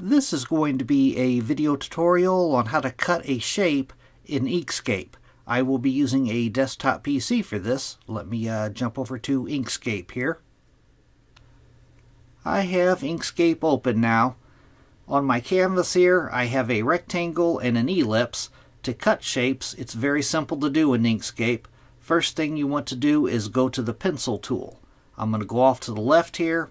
This is going to be a video tutorial on how to cut a shape in Inkscape. I will be using a desktop PC for this. Let me uh, jump over to Inkscape here. I have Inkscape open now. On my canvas here, I have a rectangle and an ellipse. To cut shapes, it's very simple to do in Inkscape. First thing you want to do is go to the pencil tool. I'm going to go off to the left here.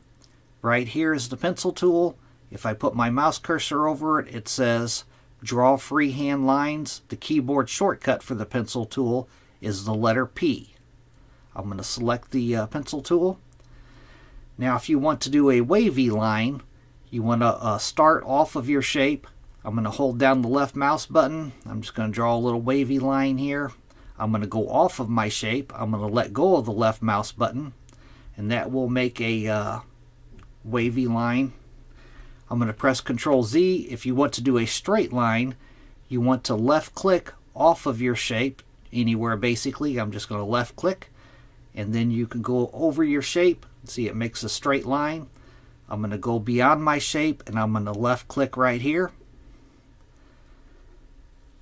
Right here is the pencil tool. If I put my mouse cursor over it, it says draw freehand lines. The keyboard shortcut for the pencil tool is the letter P. I'm going to select the uh, pencil tool. Now if you want to do a wavy line, you want to uh, start off of your shape. I'm going to hold down the left mouse button. I'm just going to draw a little wavy line here. I'm going to go off of my shape. I'm going to let go of the left mouse button and that will make a uh, wavy line I'm going to press Control Z. If you want to do a straight line, you want to left click off of your shape anywhere basically. I'm just going to left click and then you can go over your shape. See it makes a straight line. I'm going to go beyond my shape and I'm going to left click right here.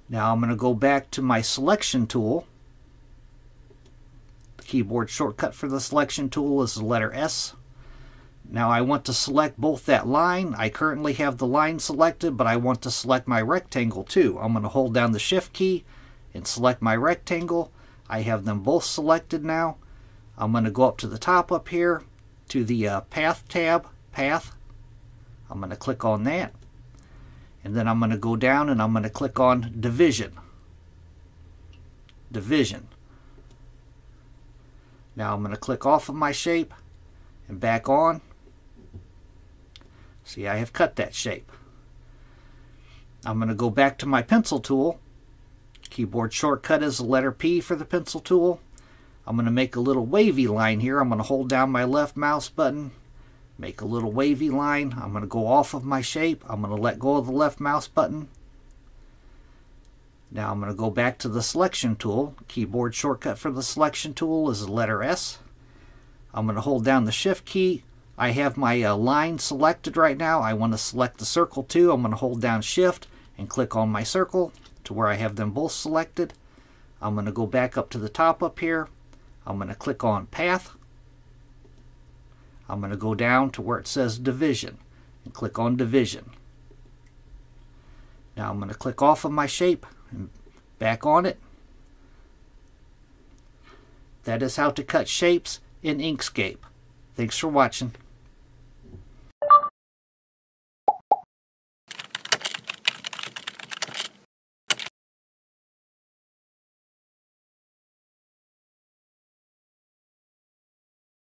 Now I'm going to go back to my selection tool. The keyboard shortcut for the selection tool is the letter S. Now I want to select both that line. I currently have the line selected, but I want to select my rectangle too. I'm going to hold down the shift key and select my rectangle. I have them both selected now. I'm going to go up to the top up here to the uh, path tab, path. I'm going to click on that. And then I'm going to go down and I'm going to click on division. Division. Now I'm going to click off of my shape and back on. See, I have cut that shape. I'm going to go back to my pencil tool. Keyboard shortcut is the letter P for the pencil tool. I'm going to make a little wavy line here. I'm going to hold down my left mouse button, make a little wavy line. I'm going to go off of my shape. I'm going to let go of the left mouse button. Now I'm going to go back to the selection tool. Keyboard shortcut for the selection tool is the letter S. I'm going to hold down the shift key, I have my uh, line selected right now. I want to select the circle too. I'm going to hold down shift and click on my circle to where I have them both selected. I'm going to go back up to the top up here. I'm going to click on path. I'm going to go down to where it says division and click on division. Now I'm going to click off of my shape and back on it. That is how to cut shapes in Inkscape. Thanks for watching.